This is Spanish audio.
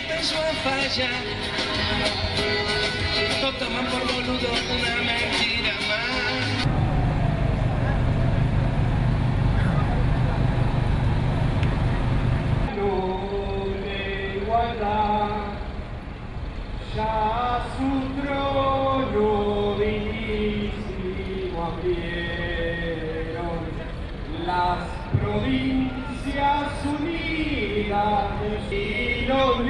Empezó a fallar, lo toman por las provincias unidas y los